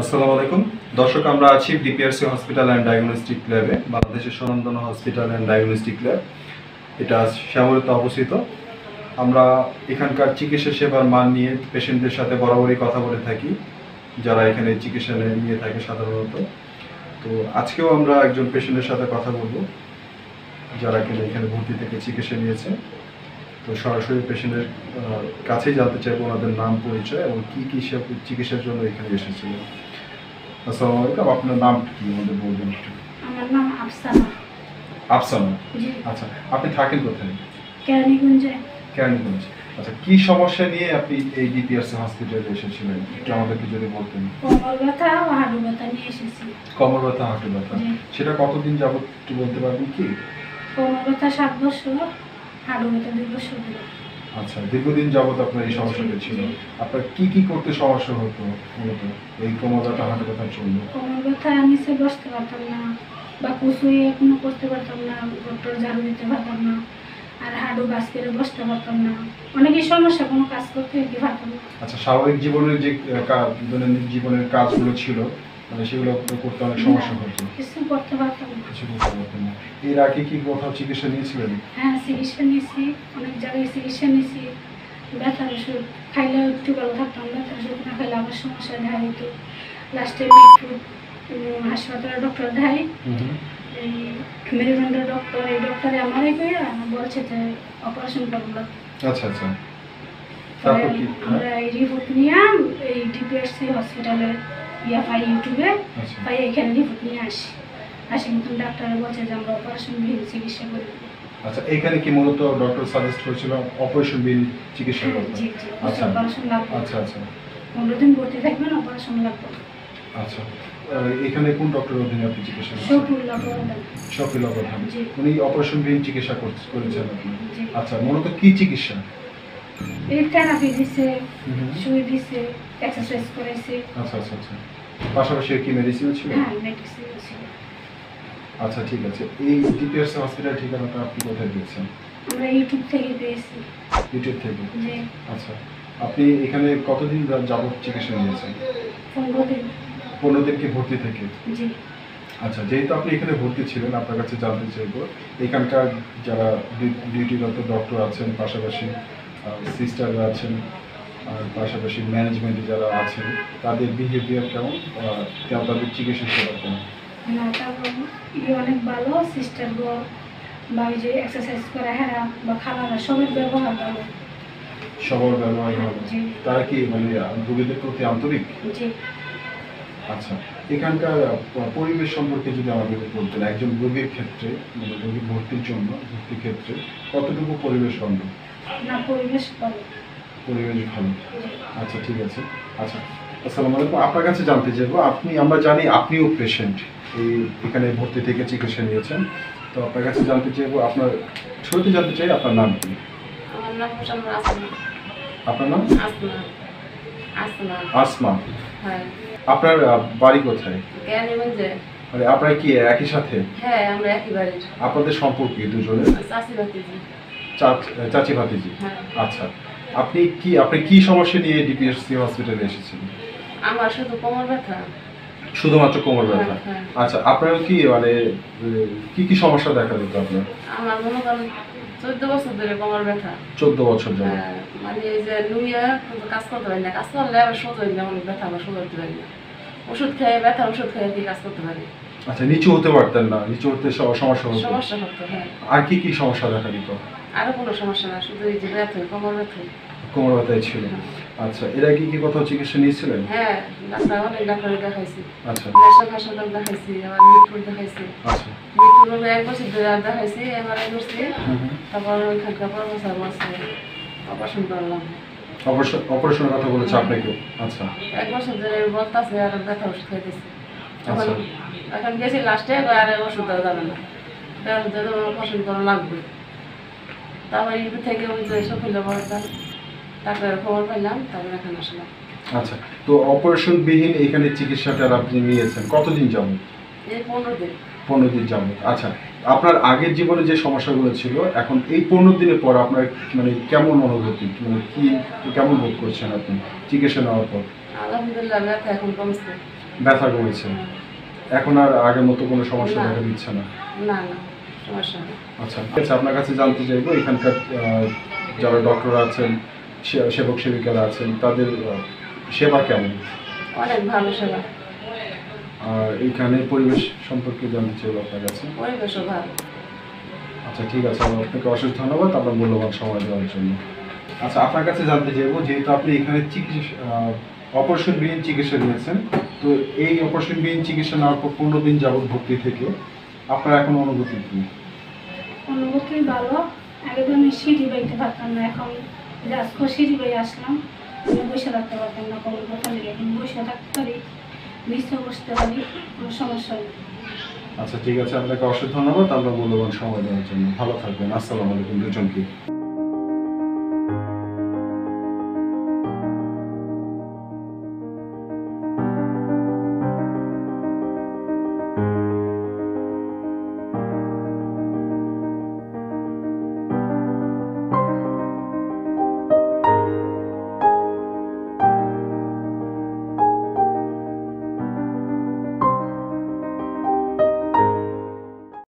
আসসালামু আলাইকুম। দর্শক, আমরা আছি ডিপিআরসি হসপিটাল অ্যান্ড ডায়াগনস্টিক ল্যাবে বাংলাদেশের স্বনামধন্য হসপিটাল অ্যান্ড ডায়াগনস্টিক ল্যাব এটা শ্যামলিতে অবস্থিত। আমরা এখানকার চিকিৎসা সেবার মান নিয়ে পেশেন্টদের সাথে বরাবরই কথা বলে থাকি। যারা এখানে চিকিৎসা নিয়ে থাকে সাধারণত। তো আজকেও আমরা একজন পেশেন্টের সাথে কথা বলব, যারা কিনা এখানে ভর্তি থেকে চিকিৎসা নিয়েছে। তো সরাসরি পেশেন্টের কাছেই জানতে চাইব ওনাদের নাম, পরিচয় এবং কী কী সব চিকিৎসার জন্য এখানে এসেছিলেন। আসসালামু আলাইকুম আপনার নাম কি? আমাদের বলবেন আমার নাম আফসানা। আফসানা? আচ্ছা আপনি থাকেন কোথায়? কেরানীগঞ্জে। কেরানীগঞ্জ। আচ্ছা কি সমস্যা নিয়ে আপনি এই ডিপিআরসি হসপিটালে এসেছিলেন? একটু আমাদেরকে যদি বলতেন। কোমর ব্যথা ও হাঁটু ব্যথা নিয়ে এসেছি। কোমর ব্যথা হাঁটু ব্যথা সেটা কতদিন যাবত একটু বলতে পারবেন কি? কোমর ব্যথা সাত বছর হাঁটু ব্যথা দুই বছর। আচ্ছা দীর্ঘদিন যাবত আপনার এই সমস্যাটা ছিল। আপনার কি কি করতে সমস্যা হতো মূলত? এই কোমর ব্যথা হাঁটু ব্যথার জন্য। কোমর ব্যথা নিচে বসতে পারতাম না বা কুচুয়ে কোনো করতে পারতাম না ডক্টর ঝাড়ু দিতে পারতাম না আর হাঁটু বাস করে বসতে পারতাম না। অনেকই সমস্যা কোনো কাজ করতে পারতাম না। আচ্ছা স্বাভাবিক জীবনের যে দৈনন্দিন জীবনের কাজগুলো ছিল মানে সেগুলো করতে অনেক সমস্যা হতো কিছু করতে পারতাম না। কিছু করতে পারতেন না। এর আগে কি কোথাও চিকিৎসা নিয়েছিলেন? হ্যাঁ চিকিৎসা নিয়েছি অনেক জায়গায় চিকিৎসা নিয়েছি। ব্যথার ওষুধ খাইলে একটু ভালো থাকতাম ব্যথার ওষুধ না খাইলে আমার সমস্যা দেখা দিত। লাস্টে একটু হাসপাতালে ডক্টর দেখাই। এই মেরুদণ্ড ডক্টর এই ডক্টরে আমারই করে বলছে যে অপারেশন করব। আচ্ছা আচ্ছা। আমরা এই রিপোর্ট নিয়ে এই ডিপিএসসি হসপিটালে ইয়া পাই ইউটিউবে আচ্ছা। পাই এখানে রিপোর্ট নিয়ে আসি। আসি নতুন ডাক্তার বলছে যে আমরা অপারেশন বিহীন চিকিৎসা করে। আচ্ছা এখানে কি মূলত ডক্টর সাজেস্ট করেছিল অপারেশন বিল চিকিৎসা করতে? জি জি আচ্ছা। অপারেশন লাগবে আচ্ছা আচ্ছা। পনেরো দিন ভর্তি থাকবেন অপারেশন লাগবে আচ্ছা। এখানে কোন ডক্টরের অধীনে আপনি চিকিৎসা শফিল প্রধান। উনি অপারেশন বিহীন চিকিৎসা করছ- করেছেন। আচ্ছা মূলত কি চিকিৎসা? এই থেরাপি দিছে। সুই দিছে এক্সারসাইজ করেছে আচ্ছা আচ্ছা আচ্ছা। পাশাপাশি কি মেডিসিন ছিল? হ্যাঁ ছিল। আচ্ছা ঠিক আছে। এই হসপিটাল ঠিকানাটা আপনি কোথায় আমরা ইউটিউব থেকে পেয়েছি। ইউটিউব থেকে? আচ্ছা। আপনি এখানে কতদিন যাবত চিকিৎসা নিয়েছেন? পনেরো দিন। কি ভর্তি থেকে? আচ্ছা যেহেতু আপনি এখানে ভর্তি ছিলেন আপনার কাছে জানতে চাইব এখানকার যারা ডিউ- ডিউটিরত ডক্টর আছেন পাশাপাশি সিস্টাররা আছেন আর পাশাপাশি ম্যানেজমেন্টে যারা আছেন তাদের বিহেভিয়ার কেমন? তা- তাদের চিকিৎসা সেবা কেমন? না তারপর ইয়ে অনেক ভালো সিস্টার গো বা ওই যে এক্সারসাইজ করা হেরা বা খালারা সবের ব্যবহার ভালো। সবার ব্যবহার ভালো। তারা কি মানে রোগীদের প্রতি আন্তরিক? আচ্ছা এখানকার পরিবেশ সম্পর্কে যদি আমাদের বলতেন একজন রোগীর ক্ষেত্রে মানে রোগী ভর্তির জন্য ভর্তির ক্ষেত্রে কতটুকু পরিবেশ বান্ধব না পরিবেশ ভালো পরিবেশ ভালো। আচ্ছা ঠিক আছে। আচ্ছা আসসালামু আলাইকুম। আপনার কাছে জানতে চাইব আপনি আমরা জানি আপনিও পেশেন্ট এই এখানে ভর্তি থেকে চিকিৎসা নিয়েছেন। তো আপনার কাছে জানতে চাইব আপনার শুরুতে জানতে চাই আপনার নাম কি? আপনার নাম? আসমা। হ্যাঁ। আপনার বাড়ি কোথায়? মানে আপনারা কি একই সাথে? হ্যাঁ আমরা একই বাড়ির। আপনাদের সম্পর্ক দুজনের? ভাতিজি। চাচি ভাতিজি। হ্যাঁ। আচ্ছা। আপনি কি আপনি কি সমস্যা নিয়ে ডিপিএসসি হসপিটালে এসেছেন? আমার শুধু কোমর ব্যথা। শুধুমাত্র কোমর ব্যথা? হ্যাঁ, হ্যাঁ। আচ্ছা আপনার কি মানে কি কি সমস্যা দেখা দিত আপনার? আমার মনে করেন চোদ্দ বছর ধরে কোমর ব্যথা। চোদ্দ বছর যাবত হ্যাঁ, মানে এই যে নুইয়া কাজ করতে পারি না। কাজ করলে আবার হইলে অনেক ব্যথা আবার হতে পারি না। ওষুধ খেয়ে ব্যথা ওষুধ খেয়ে কি কাজ করতে পারি। আচ্ছা নিচু হতে পারতেন না নিচু হতে সমস্যা হতো। সমস্যা হতো হ্যাঁ। আর কি কি সমস্যা দেখা দিত? আরও কোনো সমস্যা না শুধু এই যে ব্যথা কোমর ব্যথা কোমর ব্যথায় ছিল। আচ্ছা এরা কি কি কোথাও চিকিৎসা নিয়েছিলেন? হ্যাঁ ডাক্তার অনেক ডাক্তারে দেখাইছি। আচ্ছা। ন্যাশনাল হাসপাতাল দেখাইছি আবার মিরপুর দেখাইছি। আচ্ছা। মিরপুর রোগে এক বছর ধরে দেখাইছি এমআরআই করছি। তারপর ওইখানকার প্রফেসর মাসে অপারেশন করলাম। অপারেশন অপারেশনের কথা বলেছে আপনাকে? আচ্ছা। এক বছর ধরে বলতেছে আর ব্যথা ওষুধ খাইতেছি। আচ্ছা। এখন গেছি লাস্টে আর ওষুধ দেওয়া যাবে না। ওষুধ করা লাগবে। তারপর ইউটিউব থেকে ওই যে সফিল বড়টা ডাক্তারের খবর পাইলাম তারপর এখানে আসলাম। আচ্ছা তো অপারেশন বিহীন এখানে চিকিৎসাটা আপনি নিয়েছেন কতদিন যাবত? এই পনেরো দিন। পনেরো দিন যাবত আচ্ছা আপনার আগের জীবনে যে সমস্যাগুলো ছিল এখন এই পনেরো দিনের পর আপনার মানে কেমন অনুভূতি মানে কি কেমন বোধ করছেন আপনি চিকিৎসা নেওয়ার পর? আলহামদুলিল্লাহ ব্যথা এখন কমছে। ব্যথা কমেছে। এখন আর আগের মতো কোনো সমস্যা। দেখা দিচ্ছে না? না না। সমস্যা নেই আচ্ছা ঠিক আছে আপনার কাছে জানতে চাইব এখানকার যারা ডক্টর আছেন সেবক সেবিকারা আছেন তাদের সেবা কেমন? অনেক ভালো সেবা। আর এইখানে পরিবেশ সম্পর্কে জানতে চাইব আপনার কাছে। পরিবেশও ভালো। আচ্ছা ঠিক আছে আপনাকে অশেষ ধন্যবাদ আপনার মূল্যবান সময় দেওয়ার জন্য। আচ্ছা আপনার কাছে জানতে চাইব যেহেতু আপনি এখানে চিকিৎসা অপারেশনবিহীন চিকিৎসা নিয়েছেন তো এই অপারেশনবিহীন চিকিৎসা নেওয়ার পর পনেরো দিন যাবৎ ভর্তি থেকে আপনার এখন অনুভূতি কি? অনুভূতি ভালো। আগে তো আমি সিঁড়ি বাইতে পারতাম না এখন রাজকো সিঁড়ি বাই আসলাম। আমি বসে থাকতে পারতাম না কোনো কথা নেই। এখন বসে থাকতে পারি নিচে বসতে পারি কোনো সমস্যা নেই। আচ্ছা ঠিক আছে। আপনাকে অসংখ্য ধন্যবাদ। আমরা মূল্যবান সময় দেওয়ার জন্য। ভালো থাকবেন। আসসালামু আলাইকুম দুজনকে।